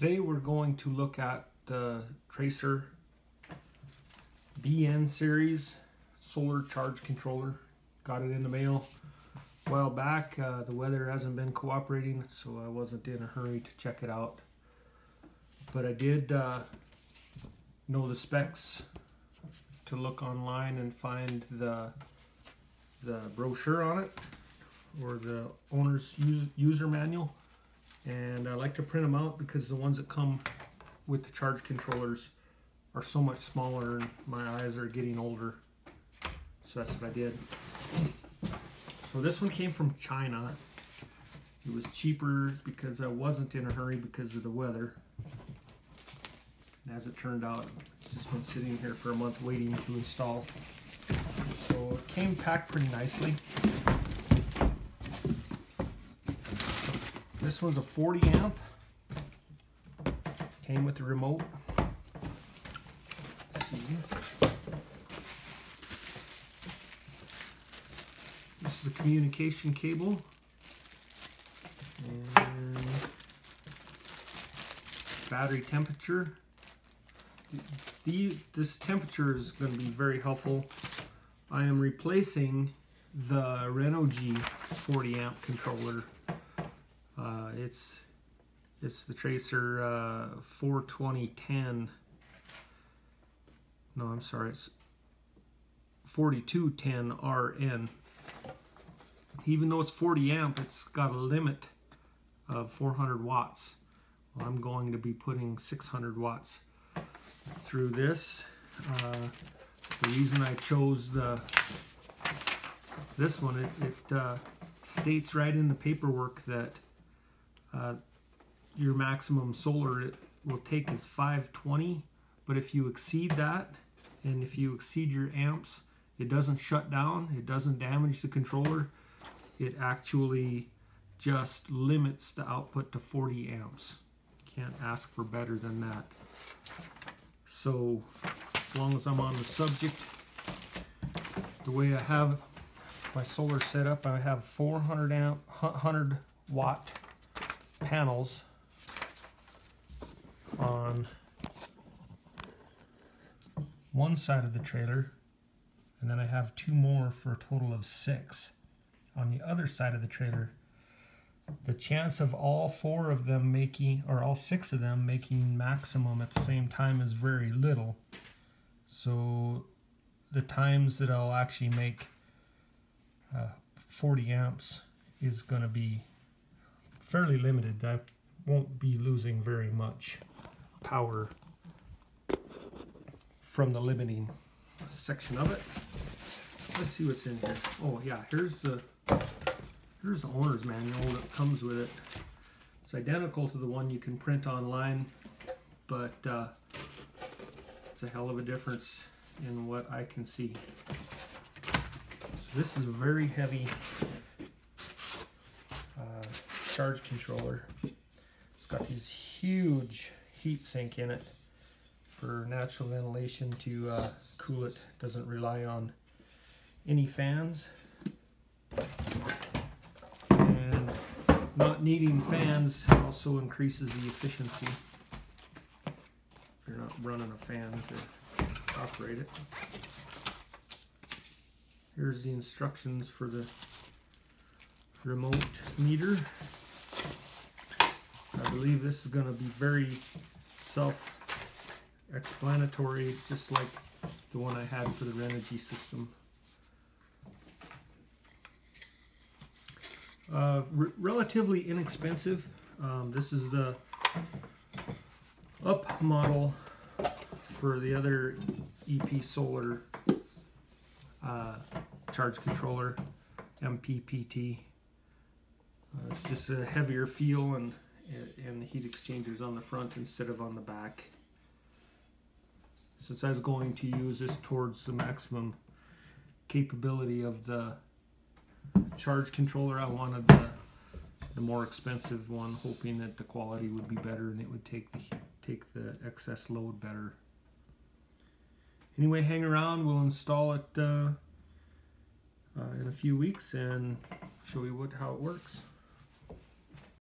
Today we're going to look at the Tracer BN series solar charge controller. Got it in the mail a while back. Uh, the weather hasn't been cooperating so I wasn't in a hurry to check it out. But I did uh, know the specs to look online and find the the brochure on it or the owner's user manual and I like to print them out because the ones that come with the charge controllers are so much smaller and my eyes are getting older. So that's what I did. So this one came from China. It was cheaper because I wasn't in a hurry because of the weather. And as it turned out it's just been sitting here for a month waiting to install. So it came packed pretty nicely This one's a 40 amp. Came with the remote. This is the communication cable. And battery temperature. The, this temperature is going to be very helpful. I am replacing the Renogy 40 amp controller uh, it's it's the Tracer uh, 42010. No, I'm sorry, it's 4210RN. Even though it's 40 amp, it's got a limit of 400 watts. Well, I'm going to be putting 600 watts through this. Uh, the reason I chose the this one, it, it uh, states right in the paperwork that uh, your maximum solar it will take is 520 but if you exceed that and if you exceed your amps it doesn't shut down it doesn't damage the controller it actually just limits the output to 40 amps. Can't ask for better than that. So as long as I'm on the subject the way I have my solar set up I have 400 amp 100 watt panels on one side of the trailer and then I have two more for a total of six. On the other side of the trailer the chance of all four of them making or all six of them making maximum at the same time is very little. So the times that I'll actually make uh, 40 amps is going to be fairly limited. I won't be losing very much power from the limiting section of it. Let's see what's in here. Oh yeah, here's the here's the owner's manual that comes with it. It's identical to the one you can print online, but uh, it's a hell of a difference in what I can see. So this is a very heavy charge controller. It's got these huge heat sink in it for natural ventilation to uh, cool it. Doesn't rely on any fans. And not needing fans also increases the efficiency if you're not running a fan to operate it. Here's the instructions for the remote meter. I believe this is going to be very self-explanatory, just like the one I had for the Renogy system. Uh, re relatively inexpensive. Um, this is the up model for the other EP Solar uh, charge controller, MPPT. Uh, it's just a heavier feel and and the heat exchangers on the front instead of on the back. Since I was going to use this towards the maximum capability of the charge controller, I wanted the, the more expensive one, hoping that the quality would be better and it would take the, take the excess load better. Anyway, hang around. We'll install it uh, uh, in a few weeks and show you what how it works.